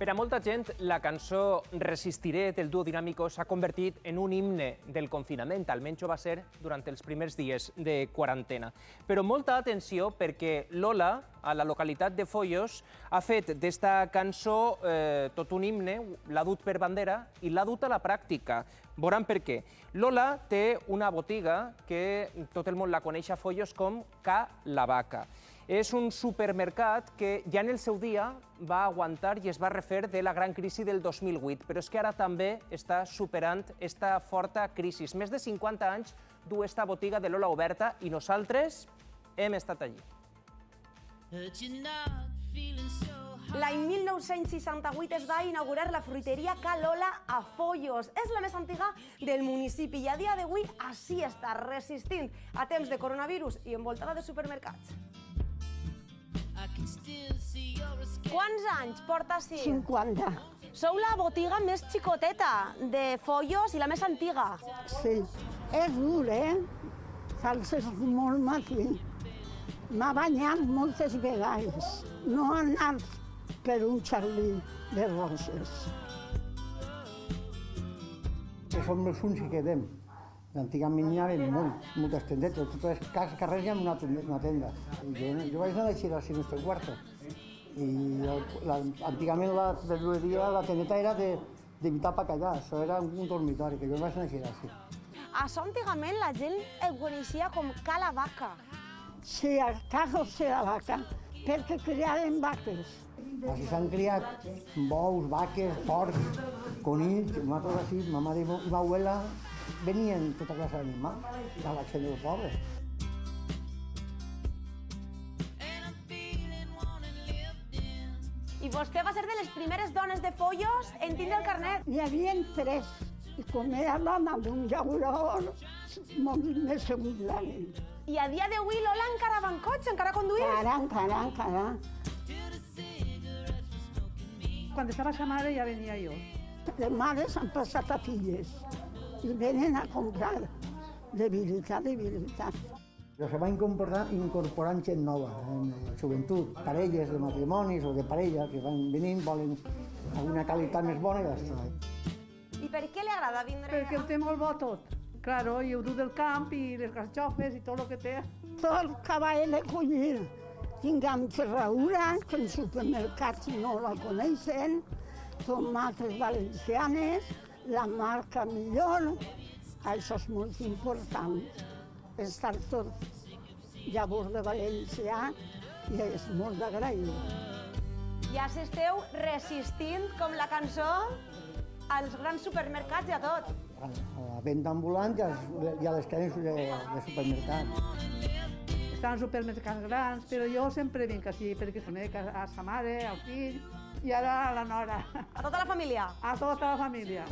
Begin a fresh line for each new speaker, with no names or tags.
Per a molta gent, la cançó Resistiré del duo Dinàmico s'ha convertit en un himne del confinament, almenys ho va ser durant els primers dies de quarantena. Però molta atenció perquè Lola, a la localitat de Follos, ha fet d'esta cançó eh, tot un himne, l'ha dut per bandera i l'ha dut a la pràctica. Veuran per què. Lola té una botiga que tot el món la coneix a Follos com Ca la Vaca. És un supermercat que ja en el seu dia va aguantar i es va refer de la gran crisi del 2008, però és que ara també està superant esta forta crisi. Més de 50 anys du esta botiga de Lola oberta i nosaltres hem estat allí.
L'any 1968 es va inaugurar la fruiteria Calola a Follos. És la més antiga del municipi i a dia d'avui així està, resistint a temps de coronavirus i envoltada de supermercats. Quants anys porta així?
50.
Sou la botiga més xicoteta de Follos i la més antiga.
Sí. És dur, eh? Cal ser molt matí. M'ha banyat moltes vegades. No ha anat per un xarlí de roses.
Que som els únics que quedem. Antigament hi havia molt, moltes tendetes, totes les cas- carrers hi ha una, tenda- una tenda. I jo, jo vaig anar així a si nostre quarto. I el, la, antigament la verduleria, la tendeta era de, d'evitar pa callar, això era un dormitori, que jo vaig anar així. així.
Això antigament la gent el coneixia com Cala Vaca.
Sí, a casa de la vaca, perquè criaven vaques.
Així s'han criat bous, vaques, porcs, conills, nosaltres així, ma mare i mo- i ma abuela venien tota classe d'animals, de la gent del poble.
I vostè va ser de les primeres dones de Follos en tindre el carnet.
N'hi havia tres, i com era dona d'un llaurador, molt més segut la nit.
I a dia d'avui Lola encara va en cotxe, encara conduïs.
Encara, encara, encara.
Cuando estaba sa mare ja venia jo.
Les mares han passat a filles i venen a comprar. De veritat, de veritat.
Però se va incorporar, incorporant gent nova, en la joventut, parelles de matrimonis o de parella que van venint, volen alguna qualitat més bona i ja està.
I per què li agrada vindre?
Perquè ho té molt bo tot. Claro, i ho du del camp i les carxofes i tot el que té.
Tot el que va a collir. Tinguem ferradura, que en supermercats no la coneixen, tomates valencianes, la marca millor. Això és molt important. Estar tot llavors de València i és molt d'agrair.
Ja s'esteu resistint, com la cançó, als grans supermercats i a tot.
A la venda ambulant i a les cadenes de, de supermercat.
Estan supermercats grans, però jo sempre vinc així perquè conec a, a sa mare, al fill i ara a la nora,
A tota la família.
a tota la família.